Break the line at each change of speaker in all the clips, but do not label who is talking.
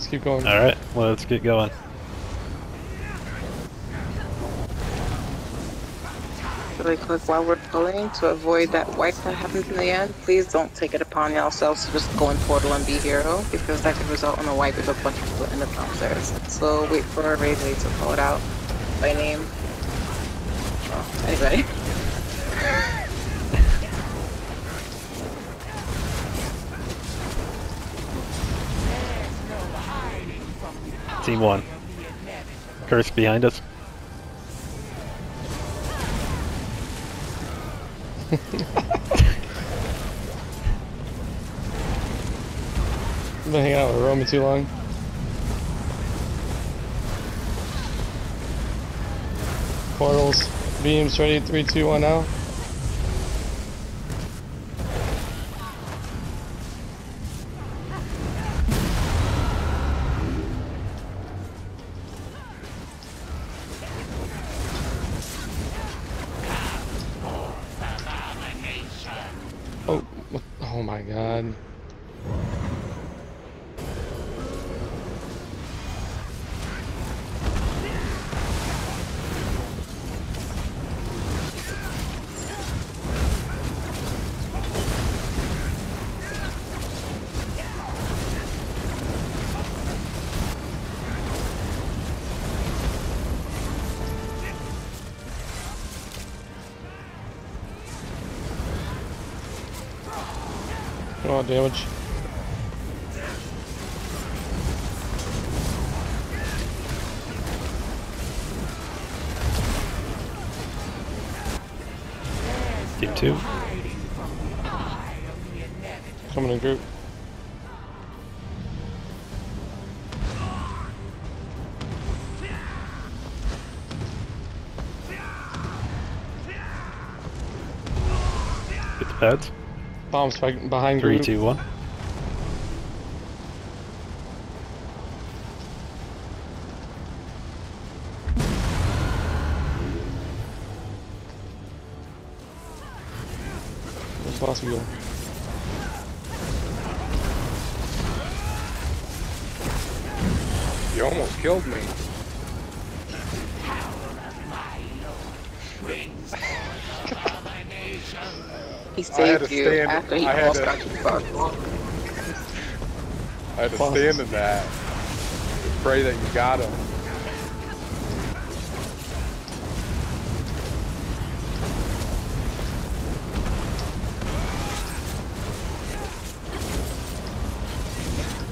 Let's keep going.
Alright, well, let's get going.
Really quick, while we're pulling, to avoid that wipe that happens in the end, please don't take it upon yourselves to just go in portal and be hero, because that could result in a wipe if a bunch of people end up downstairs. So wait for Ray Ray to call it out by name. Oh, anybody.
Team 1. Curse behind us.
I've been hanging out with Roman too long. Portals, beams ready, three, two, one now. Oh, damage.
Team 2.
Coming in group.
Get the pads.
Bombs fighting behind
3,
group.
2, 1.
It's possible.
You almost killed me.
He
I had
saved you
stand-
after he
I had
almost
to-
got you fucked.
I had to
Fuck.
stand in that. Pray that you got him.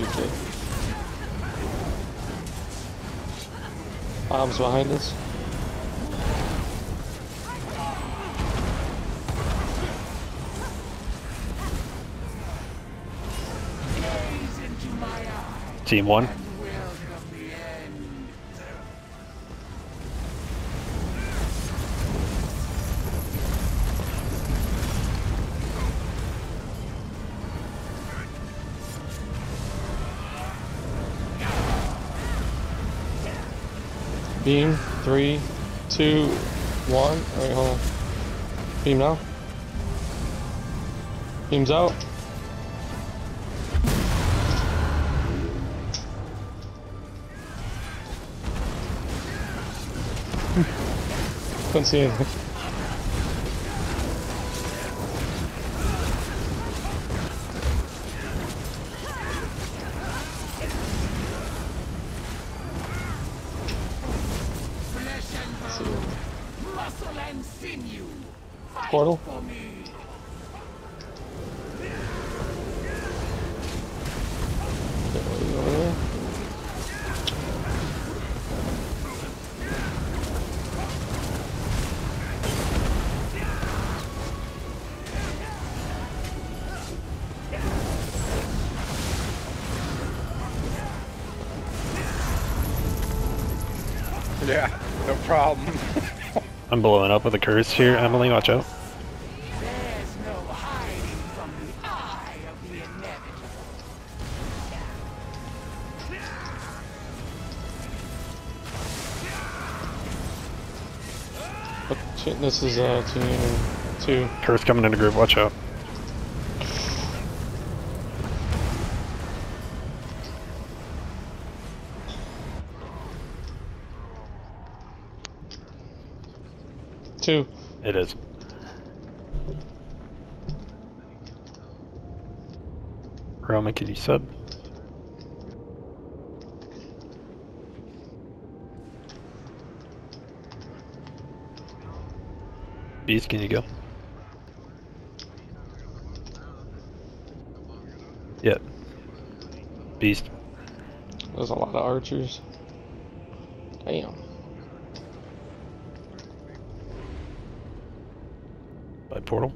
Okay. Bombs behind us.
Team 1.
Beam. Three, two, one. Alright, hold on. Beam now. Beam's out. Acontecendo. Portal.
Problem.
I'm blowing up with a curse here. Emily, watch out.
There's no hiding from the eye of the inevitable.
But shit, this is uh team two.
Curse coming in a group, watch out.
Two.
It is. Roman, can you sub? Beast, can you go? Yep. Beast.
There's a lot of archers. Damn.
By portal.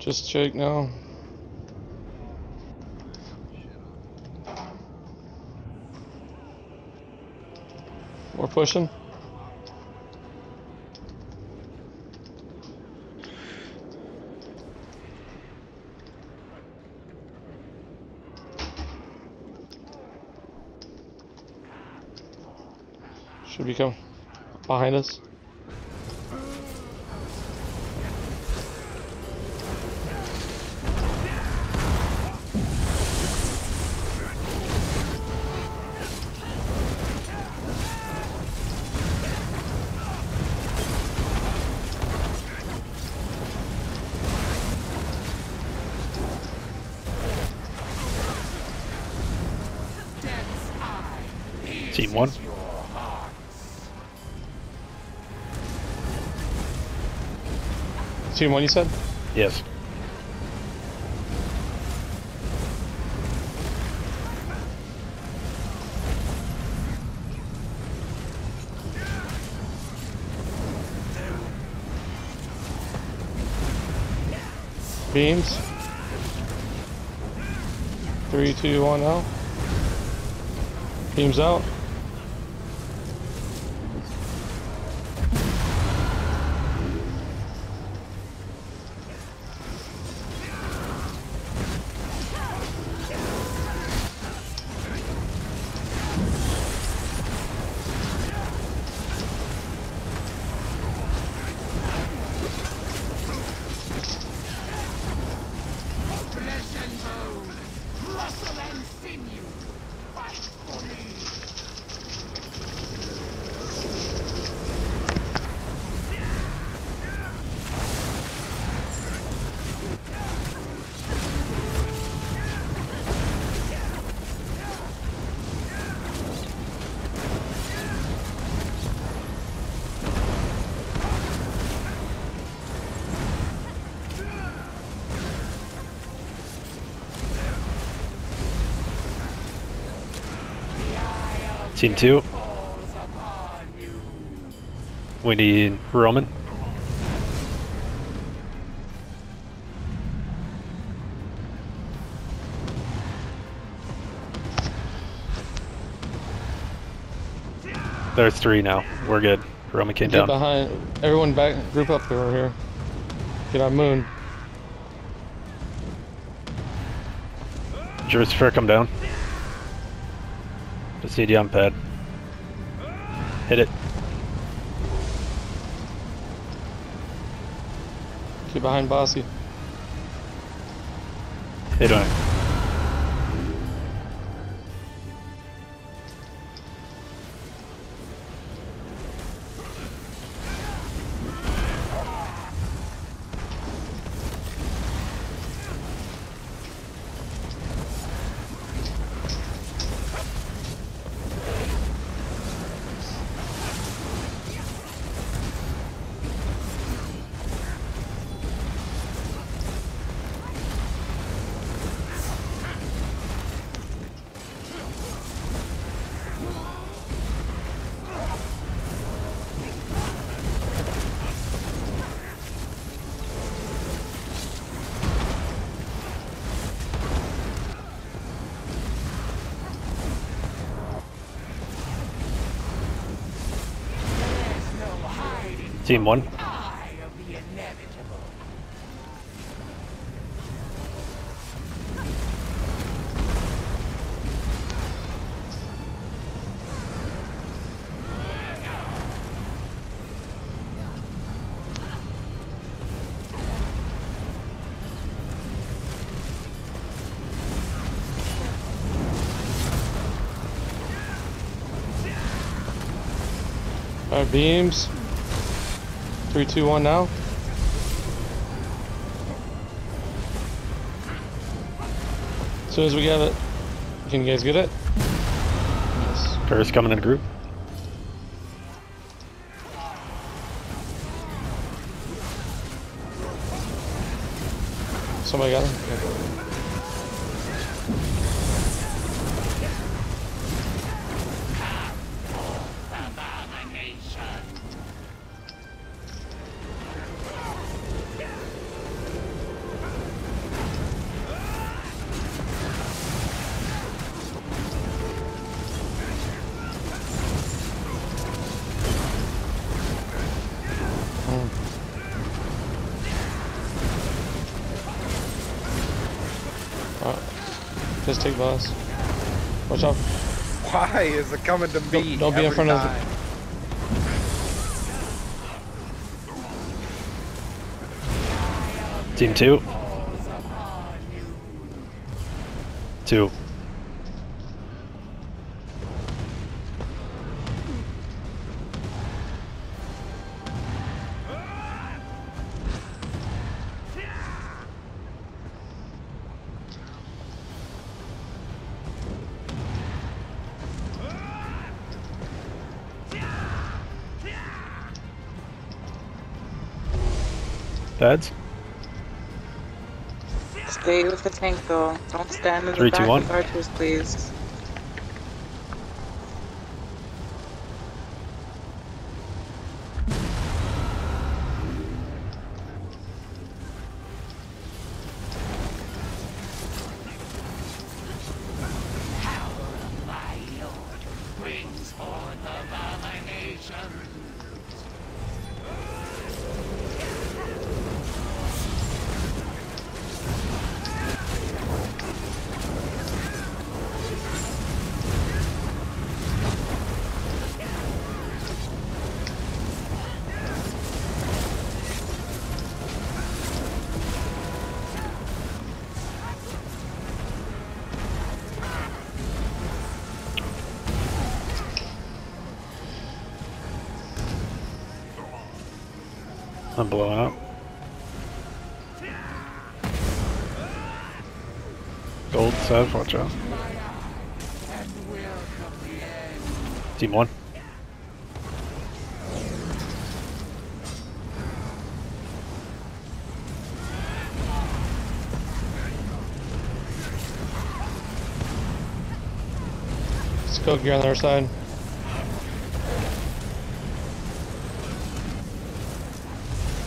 Just check now. We're pushing. Should be coming behind us.
Team one.
Team one, you said?
Yes.
Beams. Three, two, one, out. Beams out.
Team two.
Falls upon you.
We need Roman. There's three now. We're good. Roman came
Get
down.
behind. Everyone back. Group up over here. Get on moon.
Justifer, come down. You on pad. Hit it.
Get behind Bahsei.
Hit on it. seen one.
Our beams Three, two, one now. As soon as we get it. Can you guys get it? Yes.
Curse coming in a group.
Somebody got it? Just take boss. Watch out.
Why is it coming to me?
don't be in
every
front of the-
time?
Team two. Two. Pads.
Stay with the tank though. Don't stand in the
Three,
back
two, one.
with archers, please.
I'm blowing up. Gold Sev, watch out. Team one.
Skull gear on other side.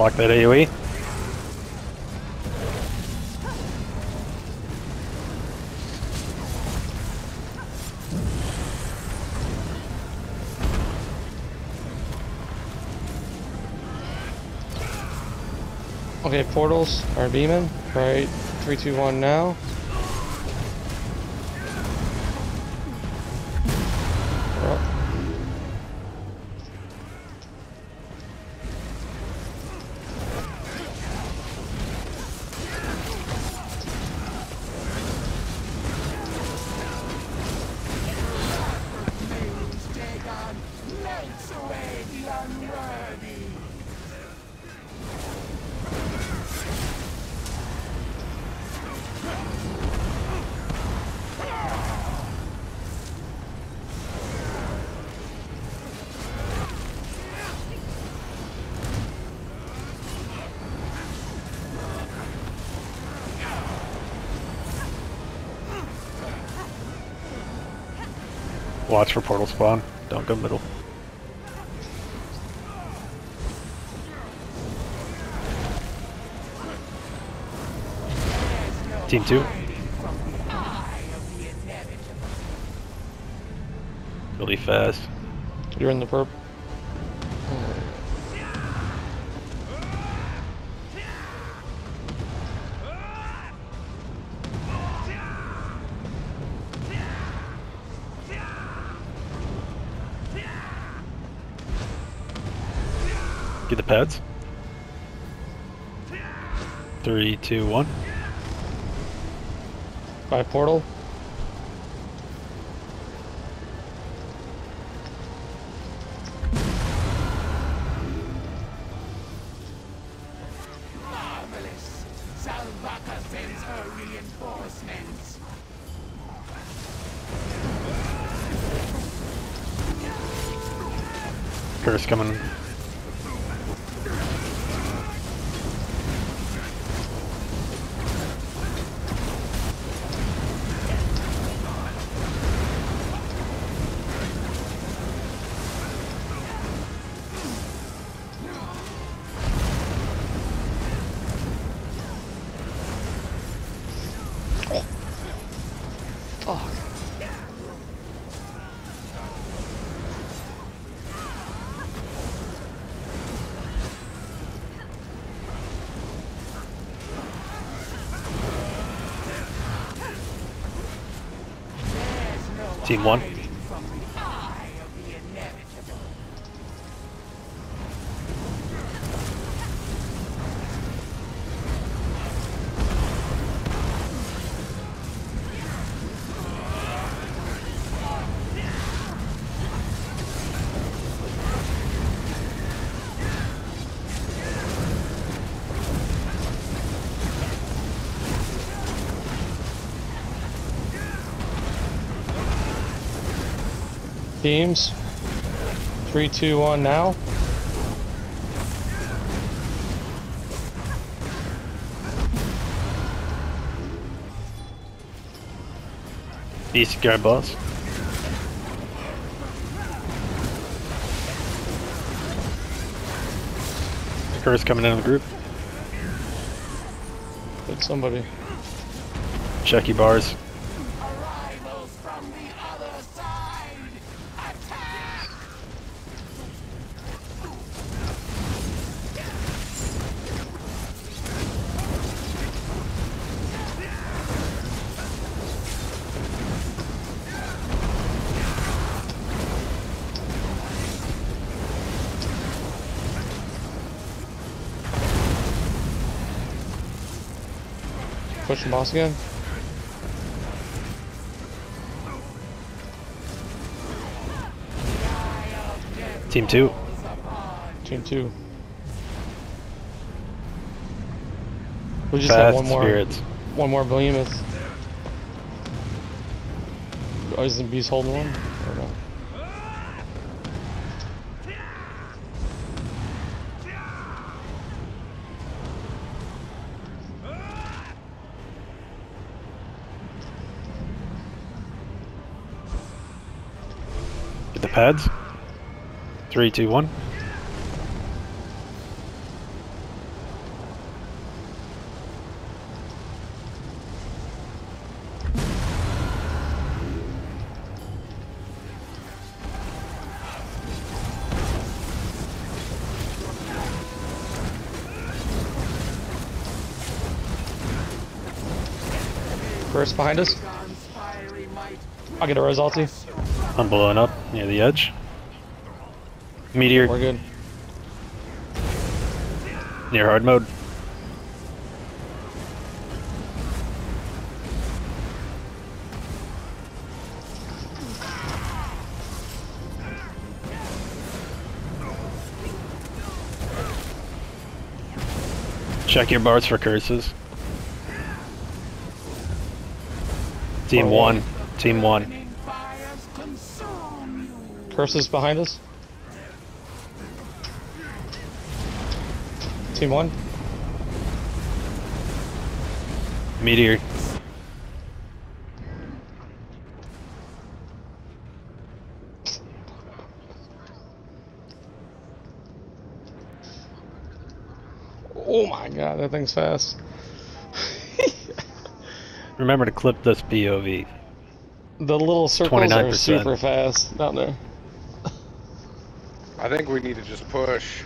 Block that. AoE.
Okay, portals are beaming. Right, three, two, one now.
Watch for portal spawn. Don't go middle. Team two. Really fast.
you're in the purple.
Pads. Three, two, one.
By portal.
15-1.
Teams. Three, two, one now.
East guard boss. Curse coming into the group.
Hit somebody.
Checky bars.
Push the boss again.
Team two.
Team two. We just have one more.
spirits.
One more behemoth. Oh, is the beast holding one?
Get the pads. Three, two, one.
First behind us. I'll get a res ulti.
I'm blowing up near the edge. Meteor
We're good.
near hard mode. Check your bars for curses. Team one. Team one.
Curses behind us. Team one.
Meteor.
Oh my god, that thing's fast.
Remember to clip this POV.
The little circles are
29%.
super fast down there.
I think we need to just push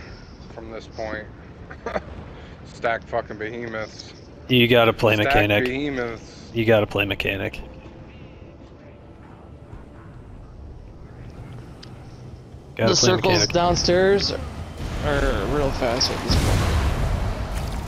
from this point. Stack fucking behemoths.
You gotta play
Stack
mechanic.
behemoths.
You gotta play mechanic. Gotta
the circles
mechanic.
downstairs are real fast at this point.